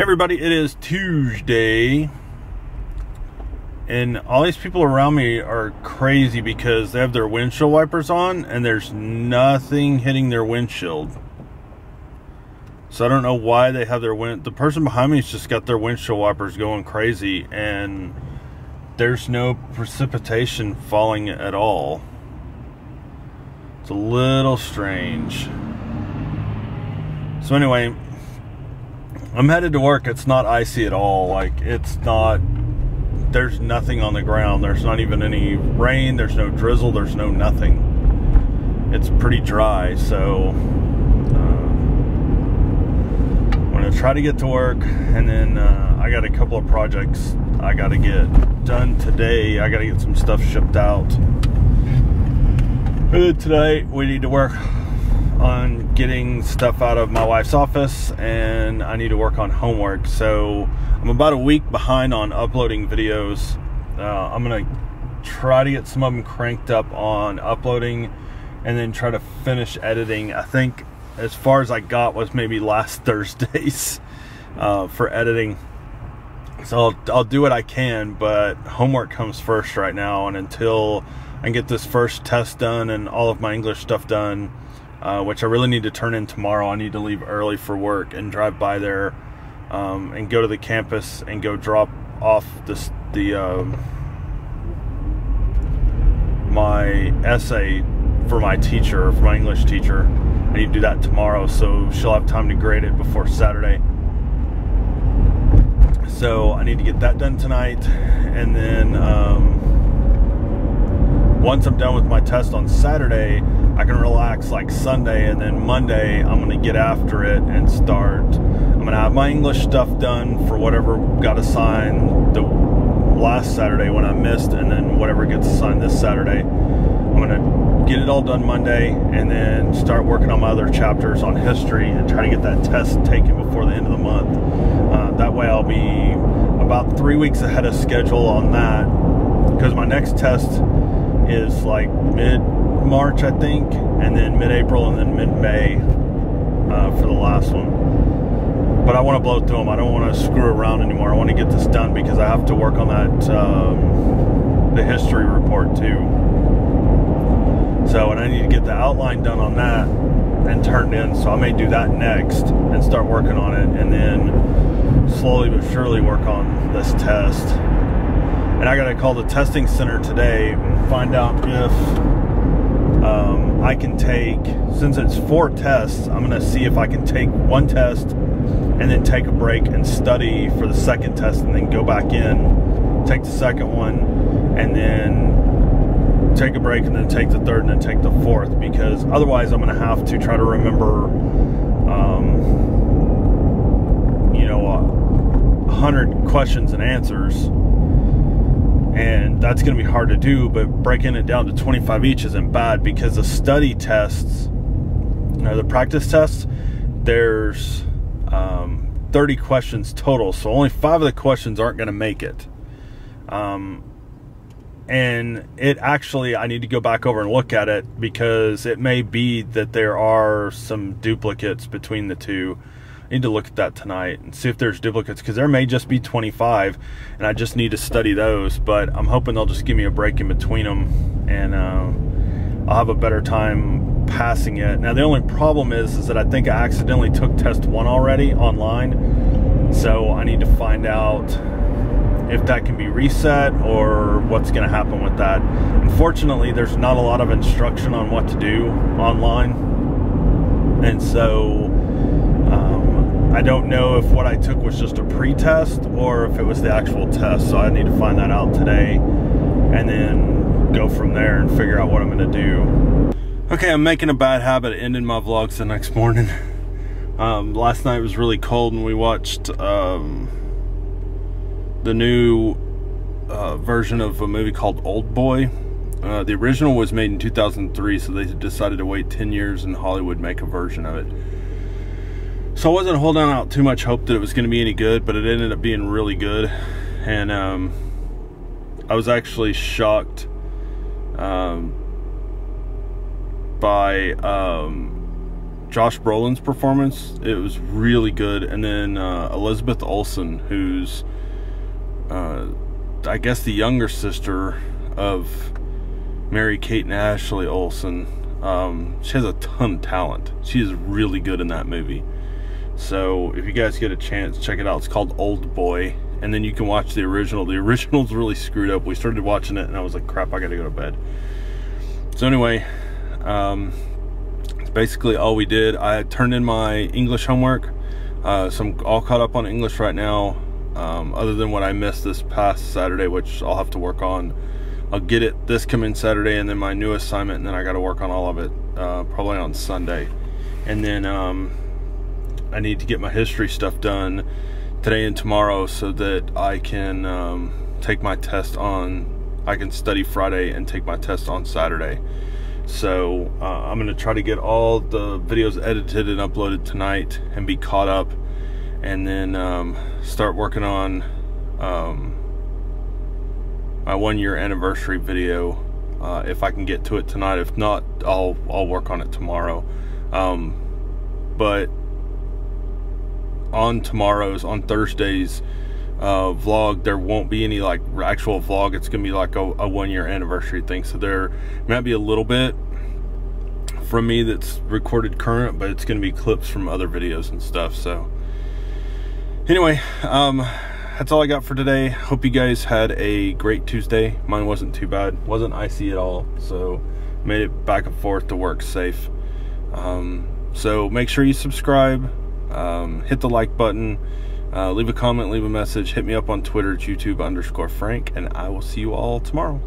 Everybody, it is Tuesday, and all these people around me are crazy because they have their windshield wipers on and there's nothing hitting their windshield. So I don't know why they have their wind. The person behind me's just got their windshield wipers going crazy, and there's no precipitation falling at all. It's a little strange. So anyway, I'm headed to work. It's not icy at all. Like it's not. There's nothing on the ground. There's not even any rain. There's no drizzle. There's no nothing. It's pretty dry. So uh, I'm gonna try to get to work, and then uh, I got a couple of projects I got to get done today. I got to get some stuff shipped out. Today we need to work on getting stuff out of my wife's office and I need to work on homework. So I'm about a week behind on uploading videos. Uh, I'm going to try to get some of them cranked up on uploading and then try to finish editing. I think as far as I got was maybe last Thursday's uh, for editing. So I'll, I'll do what I can, but homework comes first right now. And until I get this first test done and all of my English stuff done, uh, which I really need to turn in tomorrow. I need to leave early for work and drive by there um, and go to the campus and go drop off this, the um, my essay for my teacher, for my English teacher. I need to do that tomorrow, so she'll have time to grade it before Saturday. So I need to get that done tonight, and then um, once I'm done with my test on Saturday, I can relax like Sunday, and then Monday I'm gonna get after it and start. I'm gonna have my English stuff done for whatever got assigned the last Saturday when I missed, and then whatever gets assigned this Saturday. I'm gonna get it all done Monday, and then start working on my other chapters on history and try to get that test taken before the end of the month. Uh, that way, I'll be about three weeks ahead of schedule on that because my next test is like mid March, I think, and then mid-April, and then mid-May uh, for the last one. But I want to blow through them. I don't want to screw around anymore. I want to get this done because I have to work on that um, the history report too. So, and I need to get the outline done on that and turned in. So I may do that next and start working on it, and then slowly but surely work on this test. And I got to call the testing center today and find out if um, I can take, since it's four tests, I'm going to see if I can take one test and then take a break and study for the second test and then go back in, take the second one, and then take a break and then take the third and then take the fourth because otherwise I'm going to have to try to remember, um, you know, a hundred questions and answers and that's going to be hard to do but breaking it down to 25 each isn't bad because the study tests or the practice tests there's um, 30 questions total. So only five of the questions aren't going to make it. Um, and it actually i need to go back over and look at it because it may be that there are some duplicates between the two need to look at that tonight and see if there's duplicates because there may just be 25 and I just need to study those. But I'm hoping they'll just give me a break in between them and uh, I'll have a better time passing it. Now the only problem is is that I think I accidentally took test one already online, so I need to find out if that can be reset or what's going to happen with that. Unfortunately, there's not a lot of instruction on what to do online, and so I don't know if what I took was just a pre-test or if it was the actual test. So I need to find that out today and then go from there and figure out what I'm going to do. Okay, I'm making a bad habit of ending my vlogs the next morning. Um, last night was really cold and we watched um, the new uh, version of a movie called Old Boy. Uh, the original was made in 2003, so they decided to wait 10 years and Hollywood make a version of it. So I wasn't holding out too much hope that it was going to be any good, but it ended up being really good. And um, I was actually shocked um, by um, Josh Brolin's performance. It was really good, and then uh, Elizabeth Olsen, who's uh, I guess the younger sister of Mary Kate and Ashley Olsen. Um, she has a ton of talent. She is really good in that movie. So if you guys get a chance, check it out. It's called Old Boy, and then you can watch the original. The original's really screwed up. We started watching it, and I was like, "Crap, I gotta go to bed." So anyway, um, it's basically all we did. I turned in my English homework, uh, so I'm all caught up on English right now. Um, other than what I missed this past Saturday, which I'll have to work on. I'll get it this coming Saturday, and then my new assignment, and then I got to work on all of it uh, probably on Sunday, and then um, I need to get my history stuff done today and tomorrow so that I can um, take my test on. I can study Friday and take my test on Saturday. So uh, I'm gonna try to get all the videos edited and uploaded tonight and be caught up, and then um, start working on um, my one year anniversary video uh, if I can get to it tonight. If not, I'll I'll work on it tomorrow. Um, but on tomorrow's on Thursday's uh, vlog, there won't be any like actual vlog. It's gonna be like a, a one year anniversary thing. So there might be a little bit from me that's recorded current, but it's gonna be clips from other videos and stuff. So anyway, um, that's all I got for today. Hope you guys had a great Tuesday. Mine wasn't too bad. wasn't icy at all. So made it back and forth to work safe. Um, so make sure you subscribe um, hit the like button, uh, leave a comment, leave a message, hit me up on Twitter, YouTube underscore Frank, and I will see you all tomorrow.